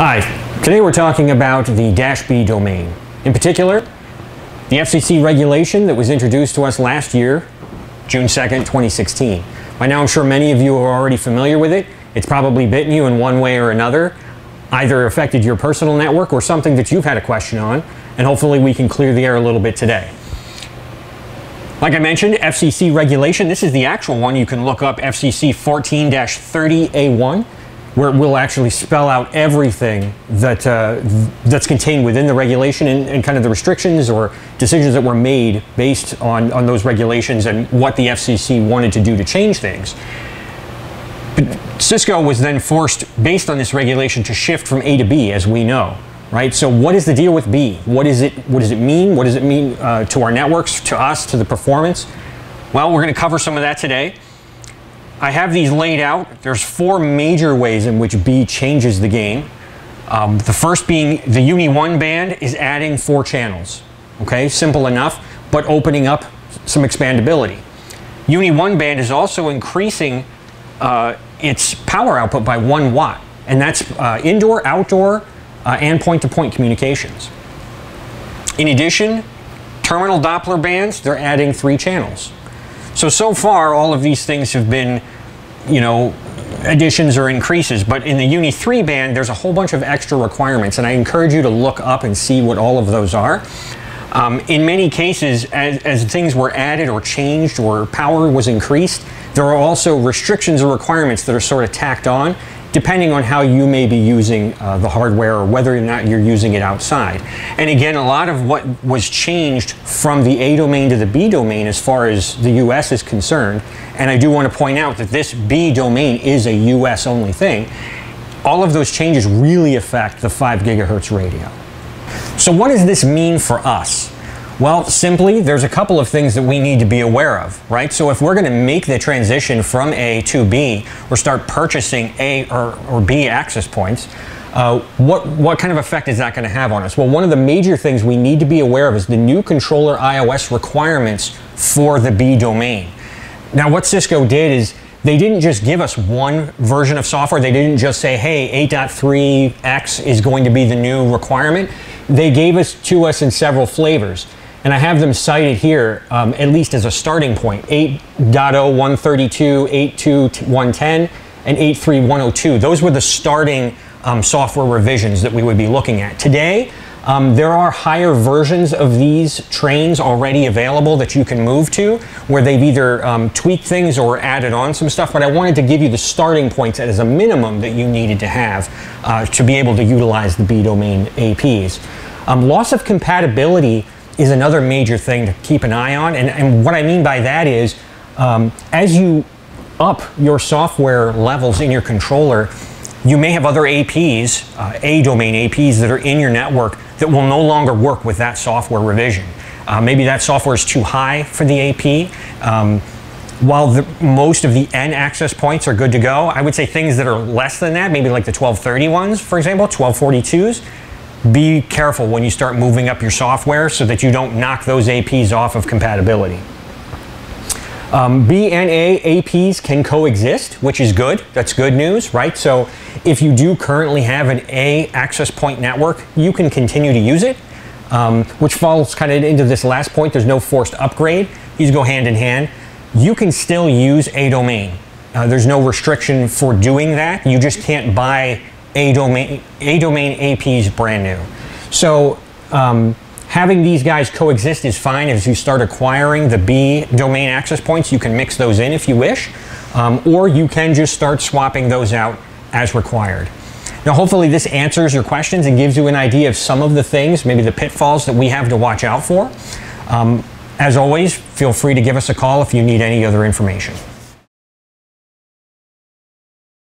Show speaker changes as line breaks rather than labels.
Hi, today we're talking about the Dash B domain. In particular, the FCC regulation that was introduced to us last year, June 2nd, 2016. By now I'm sure many of you are already familiar with it. It's probably bitten you in one way or another, either affected your personal network or something that you've had a question on, and hopefully we can clear the air a little bit today. Like I mentioned, FCC regulation, this is the actual one. You can look up FCC 14-30A1 where it will actually spell out everything that uh, that's contained within the regulation and, and, kind of the restrictions or decisions that were made based on, on those regulations and what the FCC wanted to do to change things. But Cisco was then forced, based on this regulation, to shift from A to B, as we know. Right. So, what is the deal with B? What is it? What does it mean? What does it mean uh, to our networks, to us, to the performance? Well, we're going to cover some of that today. I have these laid out. There's four major ways in which B changes the game. Um, the first being the UNII 1 band is adding four channels. Okay, simple enough, but opening up some expandability. UNII 1 band is also increasing uh, its power output by one watt, and that's uh, indoor, outdoor, uh, and point-to-point -point communications. In addition, terminal Doppler bands, they're adding three channels. So, so far, all of these things have been, you know, additions or increases, but in the UNII 3 band, there's a whole bunch of extra requirements, and I encourage you to look up and see what all of those are. Um, in many cases, as, as, things were added or changed or power was increased, there are also restrictions or requirements that are sort of tacked on depending on how you may be using uh, the hardware or whether or not you're using it outside. And again, a lot of what was changed from the A domain to the B domain as far as the US is concerned, and I do want to point out that this B domain is a US only thing, all of those changes really affect the 5 gigahertz radio. So what does this mean for us? Well, simply, there's a couple of things that we need to be aware of, right? So if we're going to make the transition from A to B or start purchasing A or, or B access points, uh, what, what kind of effect is that going to have on us? Well, one of the major things we need to be aware of is the new controller iOS requirements for the B domain. Now, what Cisco did is they didn't just give us one version of software. They didn't just say, hey, 8.3x is going to be the new requirement. They gave us to us in several flavors and I have them cited here, um, at least as a starting point 8.0.132, 8.2.110, and 8.3.102. Those were the starting um, software revisions that we would be looking at. Today, um, there are higher versions of these trains already available that you can move to, where they've either um, tweaked things or added on some stuff. But I wanted to give you the starting points as a minimum that you needed to have uh, to be able to utilize the B domain APs. Um, loss of compatibility is another major thing to keep an eye on. And, and what I mean by that is, um, as you up your software levels in your controller, you may have other APs, uh, A domain APs that are in your network that will no longer work with that software revision. Uh, maybe that software is too high for the AP. Um, while the, most of the N access points are good to go, I would say things that are less than that, maybe like the 1230 ones, for example, 1242s, be careful when you start moving up your software so that you don't knock those APs off of compatibility. Um, B and A APs can coexist, which is good. That's good news, right? So if you do currently have an A access point network, you can continue to use it, um, which falls kind of into this last point. There's no forced upgrade. These go hand in hand. You can still use a domain. Uh, there's no restriction for doing that. You just can't buy a domain, a domain AP is brand new. So um, having these guys coexist is fine. As you start acquiring the B domain access points, you can mix those in if you wish, um, or you can just start swapping those out as required. Now, hopefully this answers your questions and gives you an idea of some of the things, maybe the pitfalls that we have to watch out for. Um, as always, feel free to give us a call if you need any other information.